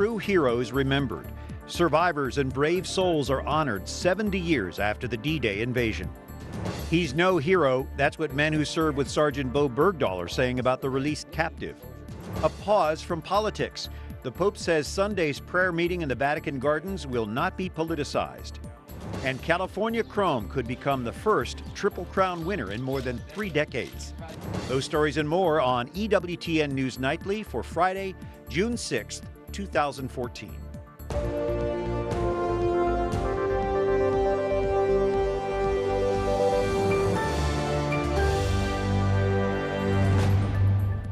true heroes remembered. Survivors and brave souls are honored 70 years after the D Day invasion. He's no hero. That's what men who served with Sergeant Bowe Bergdahl are saying about the released captive. A pause from politics. The Pope says Sunday's prayer meeting in the Vatican Gardens will not be politicized. And California Chrome could become the first Triple Crown winner in more than three decades. Those stories and more on EWTN News Nightly for Friday, June 6th, 2014.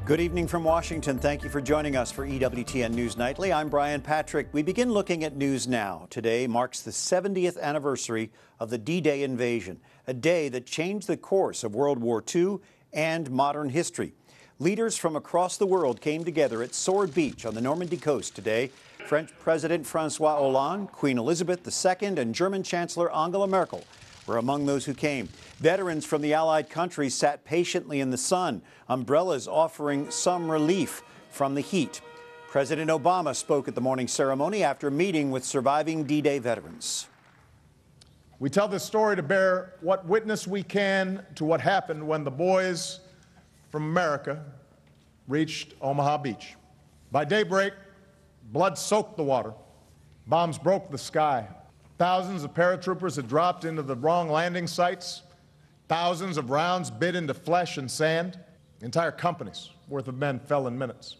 Good evening from Washington. Thank you for joining us for EWTN News Nightly. I'm Brian Patrick. We begin looking at news now. Today marks the 70th anniversary of the D Day invasion, a day that changed the course of World War II and modern history. Leaders from across the world came together at Sword Beach on the Normandy coast today. French President Francois Hollande, Queen Elizabeth II, and German Chancellor Angela Merkel were among those who came. Veterans from the Allied countries sat patiently in the sun, umbrellas offering some relief from the heat. President Obama spoke at the morning ceremony after meeting with surviving D Day veterans. We tell this story to bear what witness we can to what happened when the boys from America reached Omaha Beach. By daybreak, blood soaked the water, bombs broke the sky. Thousands of paratroopers had dropped into the wrong landing sites. Thousands of rounds bit into flesh and sand. Entire companies worth of men fell in minutes.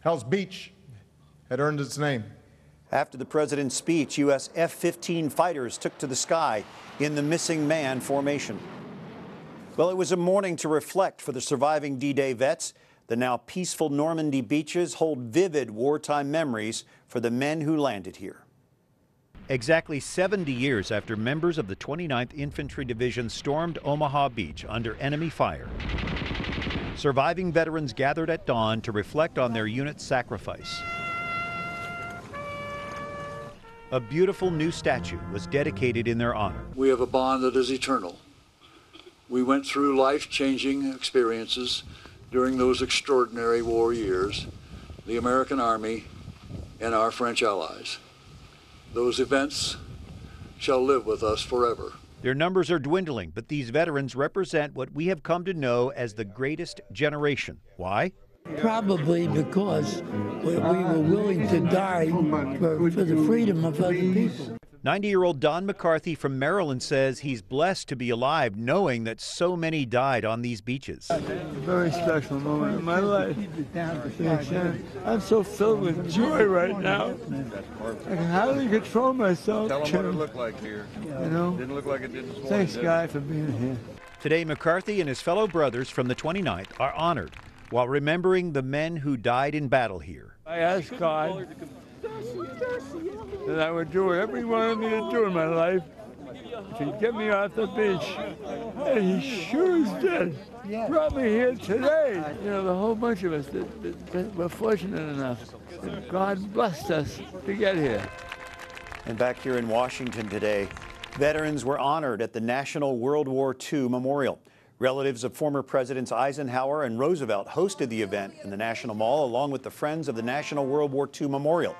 Hell's Beach had earned its name. After the president's speech, U.S. F 15 fighters took to the sky in the missing man formation. Well, it was a morning to reflect for the surviving D Day vets. The now peaceful Normandy beaches hold vivid wartime memories for the men who landed here. Exactly 70 years after members of the 29th Infantry Division stormed Omaha Beach under enemy fire, surviving veterans gathered at dawn to reflect on their unit's sacrifice. A beautiful new statue was dedicated in their honor. We have a bond that is eternal. We went through life changing experiences during those extraordinary war years, the American Army and our French allies. Those events shall live with us forever. Their numbers are dwindling, but these veterans represent what we have come to know as the greatest generation. Why? Probably because we, we were willing to die for, for the freedom of other people. 90 year old Don McCarthy from Maryland says he's blessed to be alive knowing that so many died on these beaches. A very special moment in my life. I'm so filled with joy right now. I can hardly control myself. Tell them what it looked like here. You know? Didn't look like it did this morning. Thanks, Guy, for being here. Today, McCarthy and his fellow brothers from the 29th are honored while remembering the men who died in battle here. I asked God that I would do whatever He wanted me to do in my life to get me off the beach. And He sure did. Brought me here today. You know, the whole bunch of us that, that, that were fortunate enough. that God blessed us to get here. And back here in Washington today, veterans were honored at the National World War II Memorial. Relatives of former Presidents Eisenhower and Roosevelt hosted the event in the National Mall along with the Friends of the National World War II Memorial.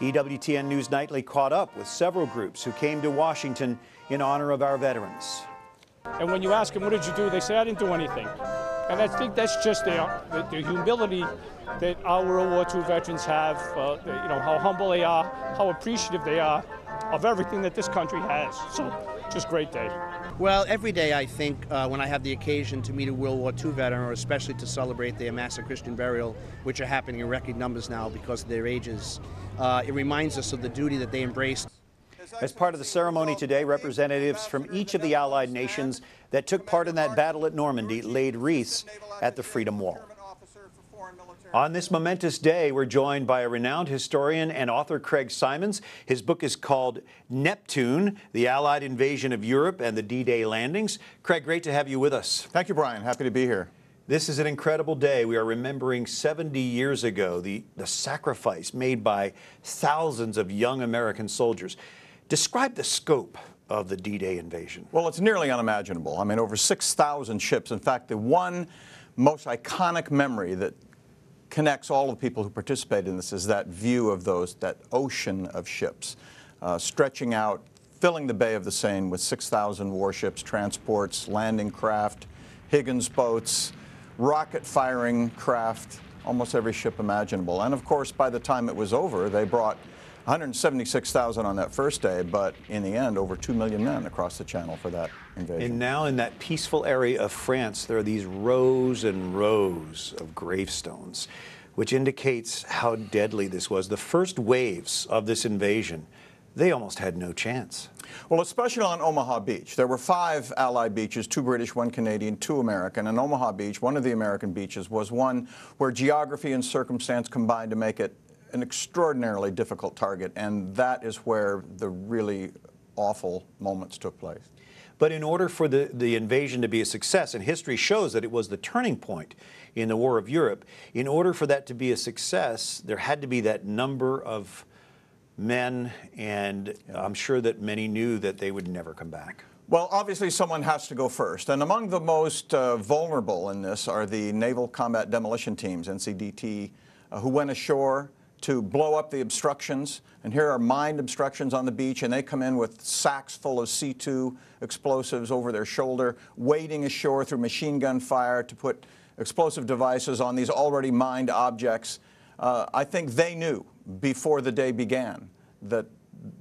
EWTN News Nightly caught up with several groups who came to Washington in honor of our veterans. And when you ask them, what did you do? They say, I didn't do anything. And I think that's just the, the, the humility that our World War II veterans have, uh, you know, how humble they are, how appreciative they are of everything that this country has. So, just great day. Well, every day I think uh, when I have the occasion to meet a World War II veteran, or especially to celebrate their mass Christian burial, which are happening in record numbers now because of their ages, uh, it reminds us of the duty that they embraced. As part of the ceremony today, representatives from each of the Allied nations that took part in that battle at Normandy laid wreaths at the Freedom Wall. On this momentous day, we're joined by a renowned historian and author, Craig Symonds. His book is called Neptune The Allied Invasion of Europe and the D Day Landings. Craig, great to have you with us. Thank you, Brian. Happy to be here. This is an incredible day. We are remembering 70 years ago the, the sacrifice made by thousands of young American soldiers. Describe the scope of the D Day invasion. Well, it's nearly unimaginable. I mean, over 6,000 ships. In fact, the one most iconic memory that connects all of the people who participate in this is that view of those, that ocean of ships, uh, stretching out, filling the Bay of the Seine with 6,000 warships, transports, landing craft, Higgins boats, rocket firing craft, almost every ship imaginable. And of course, by the time it was over, they brought 176,000 on that first day, but in the end, over 2 million men across the channel for that invasion. And now in that peaceful area of France, there are these rows and rows of gravestones, which indicates how deadly this was. The first waves of this invasion, they almost had no chance. Well, especially on Omaha Beach. There were five Allied beaches, two British, one Canadian, two American. And Omaha Beach, one of the American beaches, was one where geography and circumstance combined to make it an extraordinarily difficult target. And that is where the really awful moments took place. But in order for the, the invasion to be a success, and history shows that it was the turning point in the War of Europe, in order for that to be a success, there had to be that number of men, and I'm sure that many knew that they would never come back. Well, obviously, someone has to go first. And among the most uh, vulnerable in this are the Naval Combat Demolition Teams, NCDT, uh, who went ashore to blow up the obstructions. And here are mined obstructions on the beach, and they come in with sacks full of C 2 explosives over their shoulder, wading ashore through machine gun fire to put explosive devices on these already mined objects. Uh, I think they knew before the day began that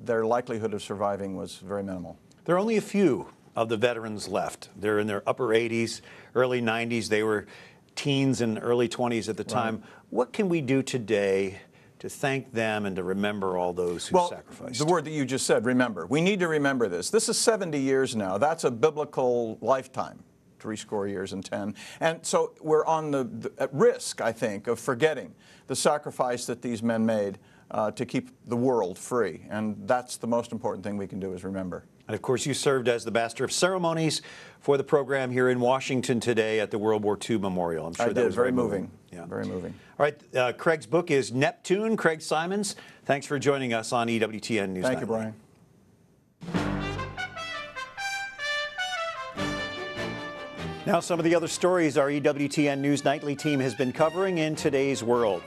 their likelihood of surviving was very minimal. There are only a few of the veterans left. They're in their upper 80s, early 90s. They were teens and early 20s at the time. Right. What can we do today to thank them and to remember all those who well, sacrificed? The word that you just said, remember. We need to remember this. This is 70 years now. That's a biblical lifetime three score years and ten. And so we're on the, the, at risk, I think, of forgetting the sacrifice that these men made uh, to keep the world free. And that's the most important thing we can do is remember. And of course, you served as the Master of Ceremonies for the program here in Washington today at the World War II Memorial. I'm sure I that did. was very, very moving. moving. Yeah. Very moving. All right. Uh, Craig's book is Neptune. Craig Symonds, thanks for joining us on EWTN News. Thank you, Brian. Now, some of the other stories our EWTN News Nightly team has been covering in today's world.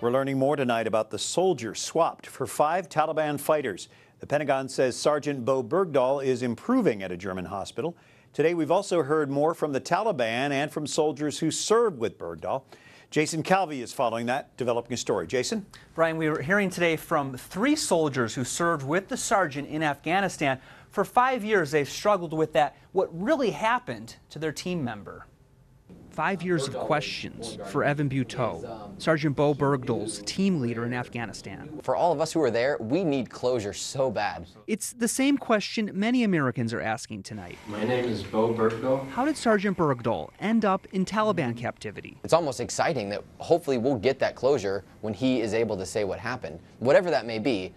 We're learning more tonight about the soldier swapped for five Taliban fighters. The Pentagon says Sergeant Bowe Bergdahl is improving at a German hospital. Today, we've also heard more from the Taliban and from soldiers who served with Bergdahl. Jason Calvi is following that, developing a story. Jason? Brian, we were hearing today from three soldiers who served with the sergeant in Afghanistan. For five years, they've struggled with that, what really happened to their team member. Five years of questions for Evan Buetow, Sergeant Bowe Bergdahl's team leader in Afghanistan. For all of us who are there, we need closure so bad. It's the same question many Americans are asking tonight. My name is Bowe Bergdahl. How did Sergeant Bergdahl end up in Taliban captivity? It's almost exciting that hopefully we'll get that closure when he is able to say what happened. Whatever that may be,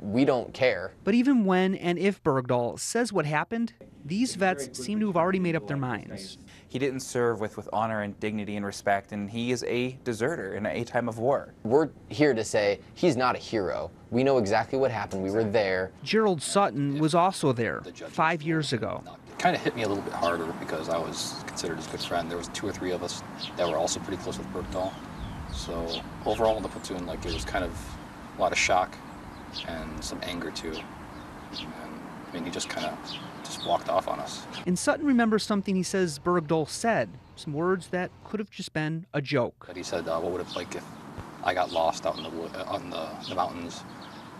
we don't care. But even when and if Bergdahl says what happened, these vets seem to have already made up their minds. He didn't serve with, with honor and dignity and respect, and he is a deserter in a time of war. We're here to say he's not a hero. We know exactly what happened. We were there. Gerald Sutton was also there five years ago. It kind of hit me a little bit harder because I was considered his good friend. There was two or three of us that were also pretty close with Bergdahl. So overall in the platoon, like it was kind of a lot of shock and some anger too. And, I mean, he just kind of just walked off on us. And Sutton remembers something he says Bergdahl said, some words that could have just been a joke. But he said, uh, "What would it like if I got lost out in the uh, on the, the, mountains,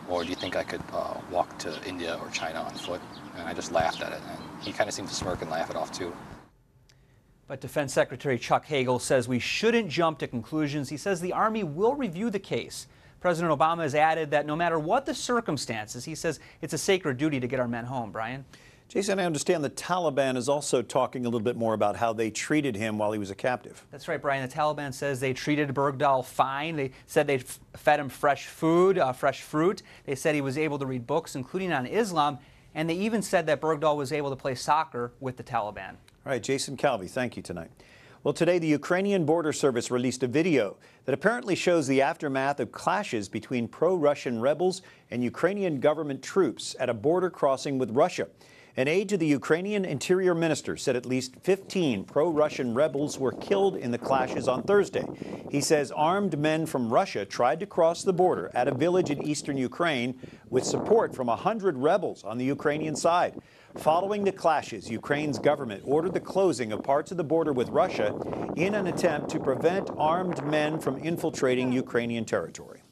or do you think I could uh, walk to India or China on foot?" And I just laughed at it, and he kind of seemed to smirk and laugh it off too. But Defense Secretary Chuck Hagel says we shouldn't jump to conclusions. He says the Army will review the case President Obama has added that no matter what the circumstances, he says it's a sacred duty to get our men home. Brian? Jason, I understand the Taliban is also talking a little bit more about how they treated him while he was a captive. That's right, Brian. The Taliban says they treated Bergdahl fine. They said they fed him fresh food, uh, fresh fruit. They said he was able to read books, including on Islam. And they even said that Bergdahl was able to play soccer with the Taliban. All right, Jason Calvi, thank you tonight. Well, today the Ukrainian Border Service released a video that apparently shows the aftermath of clashes between pro Russian rebels and Ukrainian government troops at a border crossing with Russia. An aide to the Ukrainian interior minister said at least 15 pro Russian rebels were killed in the clashes on Thursday. He says armed men from Russia tried to cross the border at a village in eastern Ukraine with support from 100 rebels on the Ukrainian side. Following the clashes, Ukraine's government ordered the closing of parts of the border with Russia in an attempt to prevent armed men from infiltrating Ukrainian territory.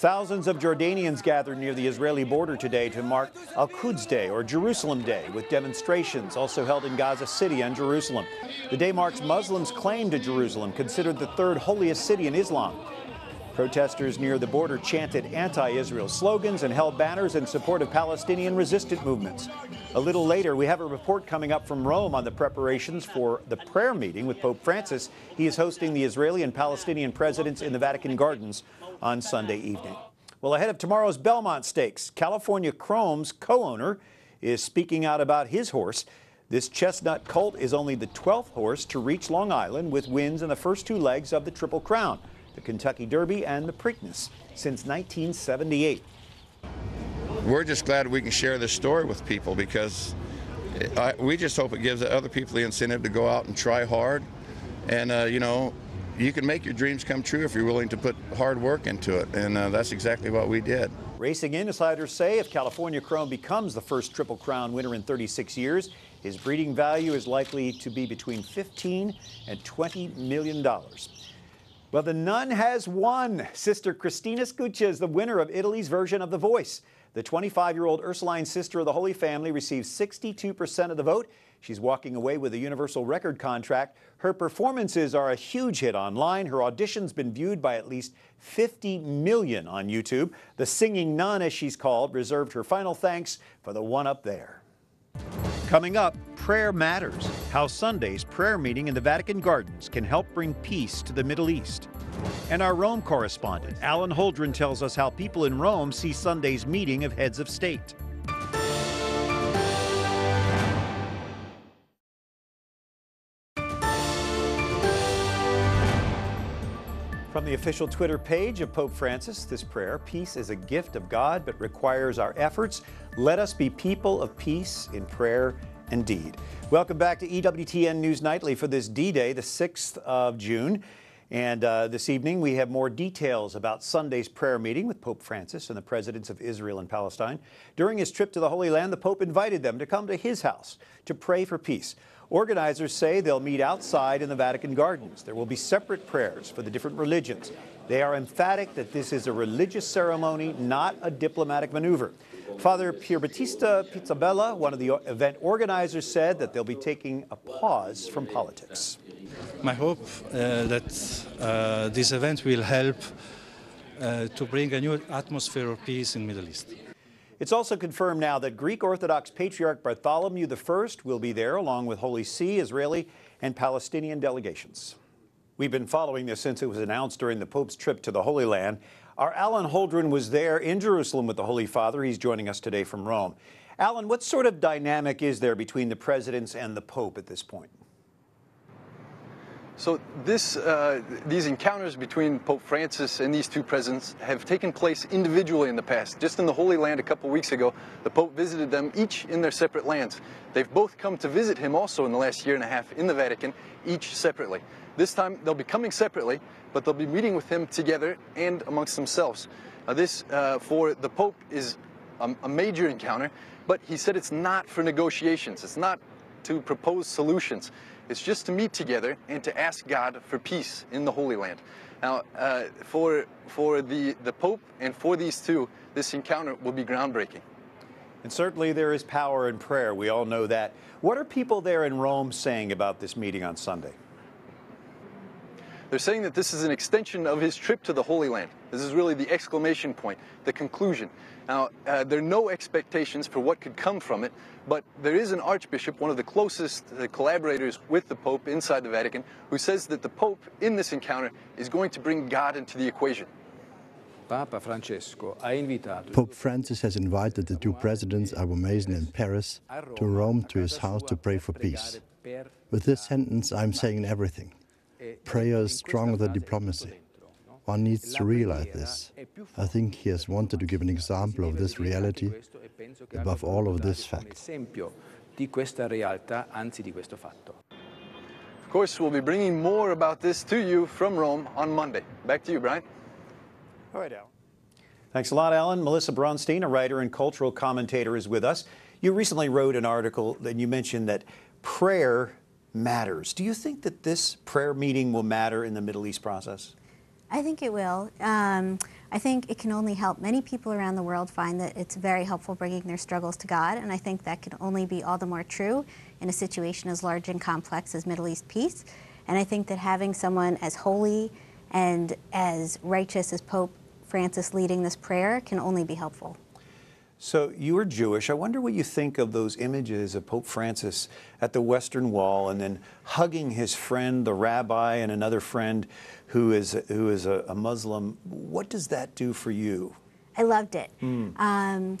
Thousands of Jordanians gathered near the Israeli border today to mark Al Quds Day or Jerusalem Day, with demonstrations also held in Gaza City and Jerusalem. The day marks Muslims' claim to Jerusalem, considered the third holiest city in Islam. Protesters near the border chanted anti Israel slogans and held banners in support of Palestinian resistant movements. A little later, we have a report coming up from Rome on the preparations for the prayer meeting with Pope Francis. He is hosting the Israeli and Palestinian presidents in the Vatican Gardens on Sunday evening. Well, ahead of tomorrow's Belmont Stakes, California Chrome's co owner is speaking out about his horse. This chestnut colt is only the 12th horse to reach Long Island with wins in the first two legs of the Triple Crown, the Kentucky Derby and the Preakness, since 1978. We're just glad we can share this story with people because I, we just hope it gives other people the incentive to go out and try hard. And, uh, you know, you can make your dreams come true if you're willing to put hard work into it. And uh, that's exactly what we did. Racing insiders say if California Chrome becomes the first Triple Crown winner in 36 years, his breeding value is likely to be between 15 and 20 million dollars. Well, the nun has won. Sister Cristina Scuccia is the winner of Italy's version of The Voice. The 25 year old Ursuline sister of the Holy Family received 62% of the vote. She's walking away with a Universal record contract. Her performances are a huge hit online. Her audition's been viewed by at least 50 million on YouTube. The singing nun, as she's called, reserved her final thanks for the one up there. Coming up, Prayer Matters How Sunday's prayer meeting in the Vatican Gardens can help bring peace to the Middle East. And our Rome correspondent, Alan Holdren, tells us how people in Rome see Sunday's meeting of heads of state. From the official Twitter page of Pope Francis, this prayer Peace is a gift of God, but requires our efforts. Let us be people of peace in prayer and deed. Welcome back to EWTN News Nightly for this D Day, the 6th of June. And uh, this evening, we have more details about Sunday's prayer meeting with Pope Francis and the presidents of Israel and Palestine. During his trip to the Holy Land, the Pope invited them to come to his house to pray for peace. Organizers say they'll meet outside in the Vatican gardens. There will be separate prayers for the different religions. They are emphatic that this is a religious ceremony, not a diplomatic maneuver. Father Pierbattista Pizzaballa, one of the event organizers, said that they'll be taking a pause from politics. My hope uh, that uh, this event will help uh, to bring a new atmosphere of peace in Middle East. It's also confirmed now that Greek Orthodox Patriarch Bartholomew I will be there, along with Holy See, Israeli, and Palestinian delegations. We've been following this since it was announced during the Pope's trip to the Holy Land. Our Alan Holdren was there in Jerusalem with the Holy Father. He's joining us today from Rome. Alan, what sort of dynamic is there between the presidents and the Pope at this point? So this, uh, these encounters between Pope Francis and these two presidents have taken place individually in the past. Just in the Holy Land a couple weeks ago, the Pope visited them each in their separate lands. They've both come to visit him also in the last year and a half in the Vatican, each separately. This time they'll be coming separately, but they'll be meeting with him together and amongst themselves. Now this, uh, for the Pope, is a, a major encounter, but he said it's not for negotiations. It's not to propose solutions. It's just to meet together and to ask God for peace in the Holy Land. Now, uh, for, for the, the Pope and for these two, this encounter will be groundbreaking. And certainly there is power in prayer. We all know that. What are people there in Rome saying about this meeting on Sunday? They're saying that this is an extension of his trip to the Holy Land. This is really the exclamation point, the conclusion. Now, uh, there are no expectations for what could come from it, but there is an archbishop, one of the closest uh, collaborators with the Pope inside the Vatican, who says that the Pope in this encounter is going to bring God into the equation. Pope Francis has invited the two presidents, August and Peres, to Rome to his house to pray for peace. With this sentence, I'm saying everything. Prayer is stronger than diplomacy. One needs to realize this. I think he has wanted to give an example of this reality above all of this fact. di questa realtà, anzi di questo fatto. Of course, we'll be bringing more about this to you from Rome on Monday. Back to you, Brian. All right, Alan. Thanks a lot, Alan. Melissa Braunstein, a writer and cultural commentator, is with us. You recently wrote an article and you mentioned that prayer matters. Do you think that this prayer meeting will matter in the Middle East process? I think it will. Um, I think it can only help many people around the world find that it's very helpful bringing their struggles to God, and I think that can only be all the more true in a situation as large and complex as Middle East peace. And I think that having someone as holy and as righteous as Pope Francis leading this prayer can only be helpful. So you are Jewish. I wonder what you think of those images of Pope Francis at the Western Wall and then hugging his friend, the rabbi, and another friend who is, who is a, a Muslim. What does that do for you? I loved it. Mm. Um,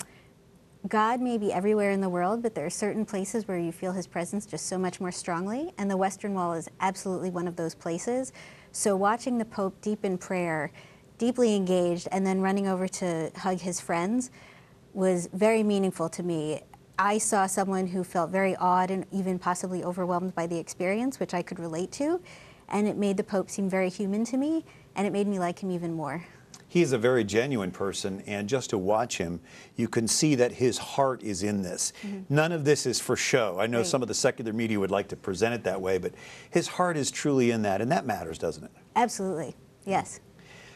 God may be everywhere in the world, but there are certain places where you feel his presence just so much more strongly, and the Western Wall is absolutely one of those places. So watching the Pope deep in prayer, deeply engaged, and then running over to hug his friends was very meaningful to me. I saw someone who felt very awed and even possibly overwhelmed by the experience, which I could relate to, and it made the Pope seem very human to me, and it made me like him even more. He's a very genuine person, and just to watch him, you can see that his heart is in this. Mm -hmm. None of this is for show. I know right. some of the secular media would like to present it that way, but his heart is truly in that, and that matters, doesn't it? Absolutely, yes.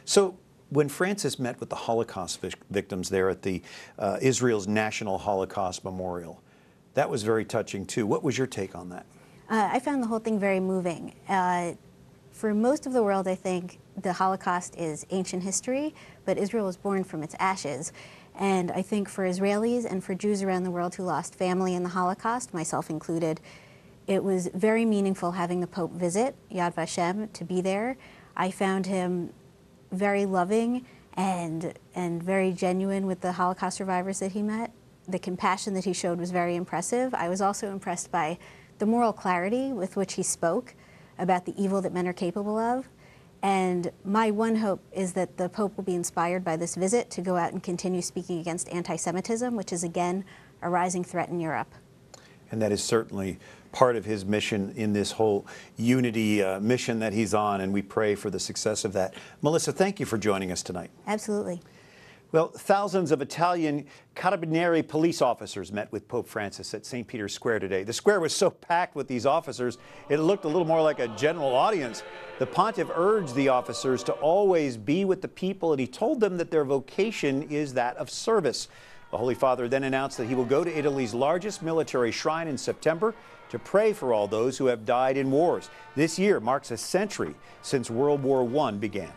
So, when Francis met with the Holocaust victims there at the uh, Israel's National Holocaust Memorial, that was very touching too. What was your take on that? Uh, I found the whole thing very moving. Uh, for most of the world, I think the Holocaust is ancient history, but Israel was born from its ashes. And I think for Israelis and for Jews around the world who lost family in the Holocaust, myself included, it was very meaningful having the Pope visit Yad Vashem to be there. I found him very loving and, and very genuine with the Holocaust survivors that he met. The compassion that he showed was very impressive. I was also impressed by the moral clarity with which he spoke about the evil that men are capable of. And my one hope is that the Pope will be inspired by this visit to go out and continue speaking against anti-Semitism, which is again a rising threat in Europe. And that is certainly part of his mission in this whole unity uh, mission that he's on, and we pray for the success of that. Melissa, thank you for joining us tonight. Absolutely. Well, thousands of Italian Carabinieri police officers met with Pope Francis at St. Peter's Square today. The square was so packed with these officers, it looked a little more like a general audience. The pontiff urged the officers to always be with the people, and he told them that their vocation is that of service. The Holy Father then announced that he will go to Italy's largest military shrine in September to pray for all those who have died in wars. This year marks a century since World War I began.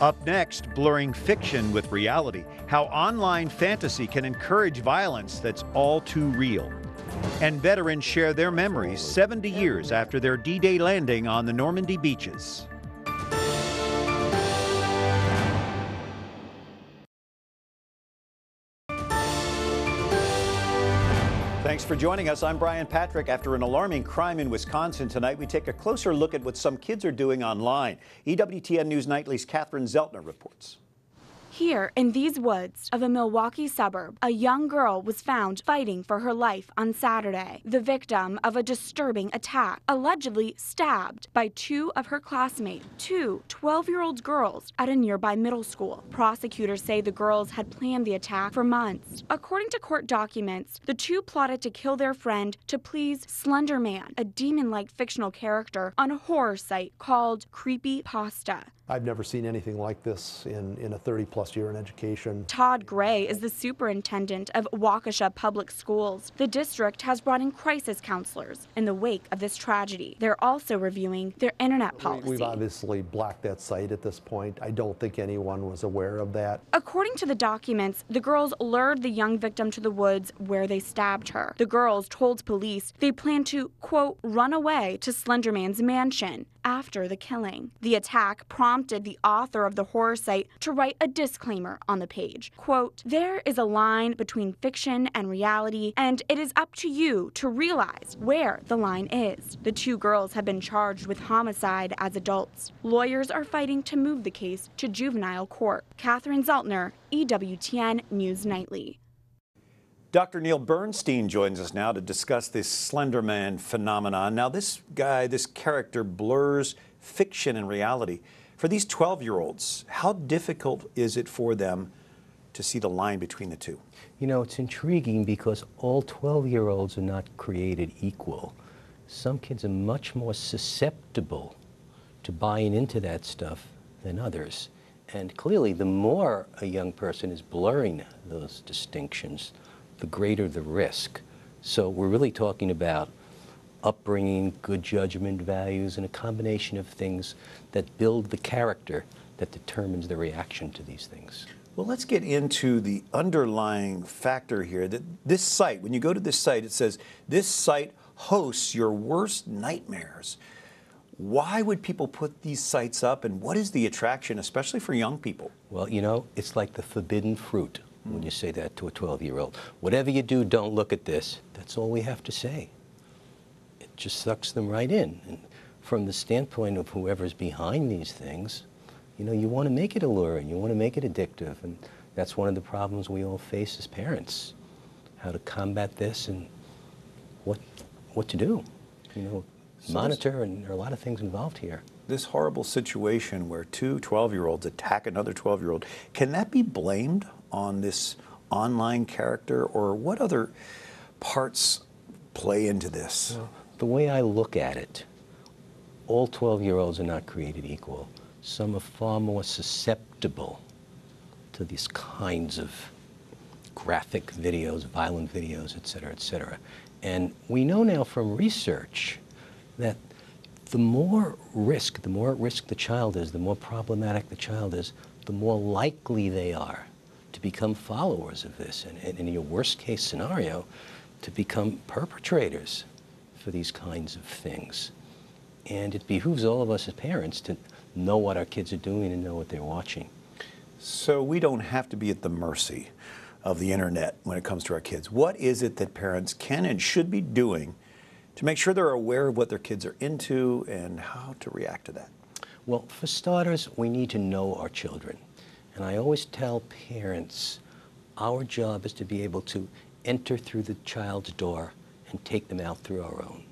Up next, blurring fiction with reality, how online fantasy can encourage violence that's all too real. And veterans share their memories 70 years after their D Day landing on the Normandy beaches. Thanks for joining us. I'm Brian Patrick. After an alarming crime in Wisconsin tonight, we take a closer look at what some kids are doing online. EWTN News Nightly's Catherine Zeltner reports. Here, in these woods of a Milwaukee suburb, a young girl was found fighting for her life on Saturday, the victim of a disturbing attack, allegedly stabbed by two of her classmates, two 12 year old girls at a nearby middle school. Prosecutors say the girls had planned the attack for months. According to court documents, the two plotted to kill their friend to please Slender Man, a demon like fictional character on a horror site called Creepy Pasta. I've never seen anything like this in, in a 30 plus year in education. Todd Gray is the superintendent of Waukesha Public Schools. The district has brought in crisis counselors in the wake of this tragedy. They're also reviewing their internet policy. We've obviously blocked that site at this point. I don't think anyone was aware of that. According to the documents, the girls lured the young victim to the woods where they stabbed her. The girls told police they plan to, quote, run away to Slenderman's mansion after the killing. The attack prompted the author of the horror site to write a disclaimer on the page. Quote, There is a line between fiction and reality, and it is up to you to realize where the line is. The two girls have been charged with homicide as adults. Lawyers are fighting to move the case to juvenile court. Catherine Zeltner, EWTN News Nightly. Dr. Neil Bernstein joins us now to discuss this Slender Man phenomenon. Now, this guy, this character blurs fiction and reality. For these 12 year olds, how difficult is it for them to see the line between the two? You know, it's intriguing because all 12 year olds are not created equal. Some kids are much more susceptible to buying into that stuff than others. And clearly, the more a young person is blurring those distinctions, the greater the risk. So we're really talking about upbringing, good judgment values, and a combination of things that build the character that determines the reaction to these things. Well, let's get into the underlying factor here that this site, when you go to this site, it says this site hosts your worst nightmares. Why would people put these sites up, and what is the attraction, especially for young people? Well, you know, it's like the forbidden fruit when you say that to a 12 year old. Whatever you do, don't look at this. That's all we have to say. It just sucks them right in. And from the standpoint of whoever's behind these things, you know, you want to make it alluring, you want to make it addictive. And that's one of the problems we all face as parents how to combat this and what, what to do. You know, So monitor, and there are a lot of things involved here. This horrible situation where two 12 year olds attack another 12 year old, can that be blamed on this online character, or what other parts play into this? The way I look at it, all 12 year olds are not created equal. Some are far more susceptible to these kinds of graphic videos, violent videos, et cetera, et cetera. And we know now from research that the more risk, the more at risk the child is, the more problematic the child is, the more likely they are to become followers of this, and, and in your worst case scenario, to become perpetrators for these kinds of things. And it behooves all of us as parents to know what our kids are doing and know what they're watching. So we don't have to be at the mercy of the internet when it comes to our kids. What is it that parents can and should be doing to make sure they're aware of what their kids are into and how to react to that? Well, for starters, we need to know our children. And I always tell parents our job is to be able to enter through the child's door and take them out through our own,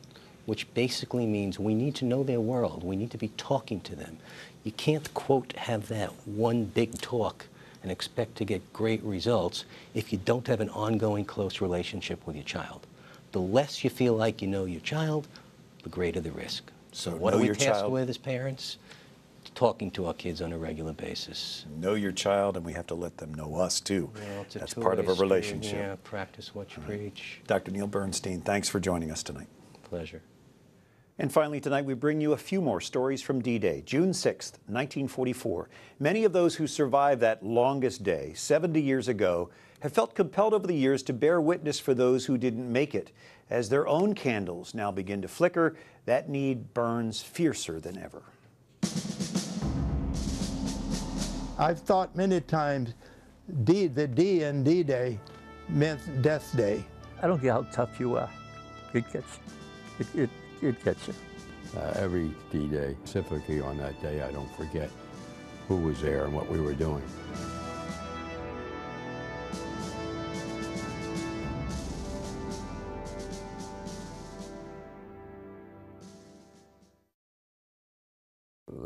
which basically means we need to know their world. We need to be talking to them. You can't, quote, have that one big talk and expect to get great results if you don't have an ongoing close relationship with your child. The less you feel like you know your child, the greater the risk. So what are we tasked child. with as parents? Talking to our kids on a regular basis. Know your child, and we have to let them know us too. Well, That's part of a relationship. Yeah, practice what you preach. Dr. Neil Bernstein, thanks for joining us tonight. Pleasure. And finally, tonight we bring you a few more stories from D Day, June 6th, 1944. Many of those who survived that longest day, 70 years ago, have felt compelled over the years to bear witness for those who didn't make it. As their own candles now begin to flicker, that need burns fiercer than ever. I've thought many times D, the D in D-Day meant Death Day. I don't care how tough you are. It gets, it, it, it gets you. Uh, every D-Day, specifically on that day, I don't forget who was there and what we were doing.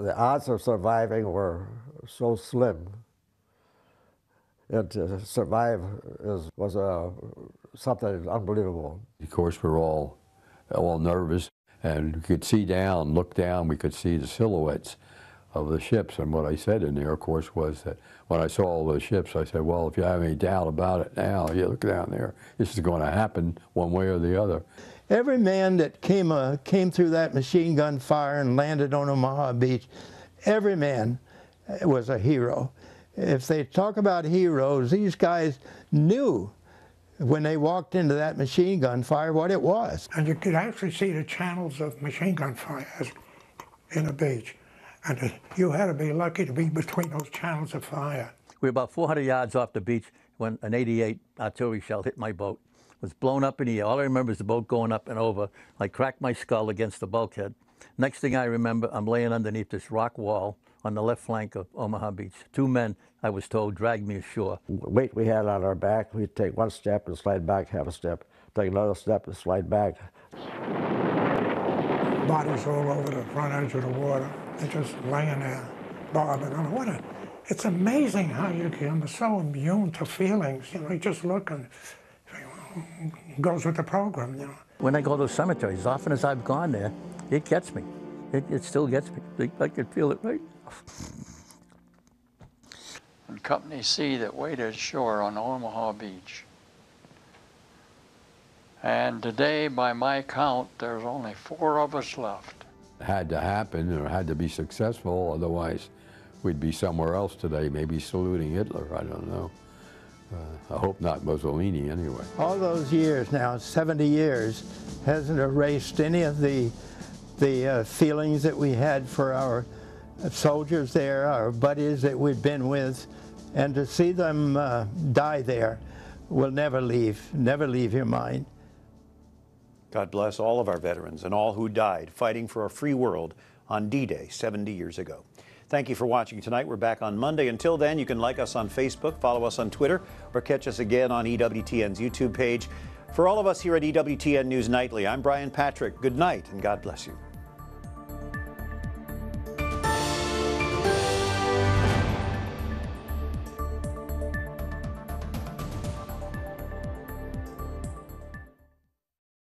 the odds of surviving were so slim. And to survive is, was a, something unbelievable. Of course, we're all, all nervous, and we could see down, look down, we could see the silhouettes of the ships. And what I said in there, of course, was that when I saw all those ships, I said, well, if you have any doubt about it now, you look down there, this is going to happen one way or the other. Every man that came, uh, came through that machine gun fire and landed on Omaha Beach, every man uh, was a hero. If they talk about heroes, these guys knew when they walked into that machine gun fire what it was. And you could actually see the channels of machine gun fires in the beach. And uh, you had to be lucky to be between those channels of fire. We were about 400 yards off the beach when an 88 artillery shell hit my boat. It was blown up in the air. All I remember is the boat going up and over. I cracked my skull against the bulkhead. Next thing I remember, I'm laying underneath this rock wall on the left flank of Omaha Beach. Two men I was told, dragged me ashore. Weight we had on our back, we'd take one step and slide back half a step, take another step and slide back. Bodies all over the front edge of the water. They're just laying there, bobbing. I mean, what a, it's amazing how you can be so immune to feelings. You know, you just look and it goes with the program, you know. When I go to cemeteries, as often as I've gone there, it gets me. It, it still gets me. I can feel it right now. And Company C that waited ashore on Omaha Beach. And today, by my count, there's only four of us left. It had to happen or had to be successful, otherwise we'd be somewhere else today, maybe saluting Hitler, I don't know. Uh, I hope not Mussolini anyway. All those years now, 70 years, hasn't erased any of the, the uh, feelings that we had for our soldiers there, our buddies that we'd been with, and to see them uh, die there will never leave, never leave your mind. God bless all of our veterans and all who died fighting for a free world on D-Day 70 years ago. Thank you for watching tonight. We're back on Monday. Until then, you can like us on Facebook, follow us on Twitter, or catch us again on EWTN's YouTube page. For all of us here at EWTN News Nightly, I'm Brian Patrick. Good night and God bless you.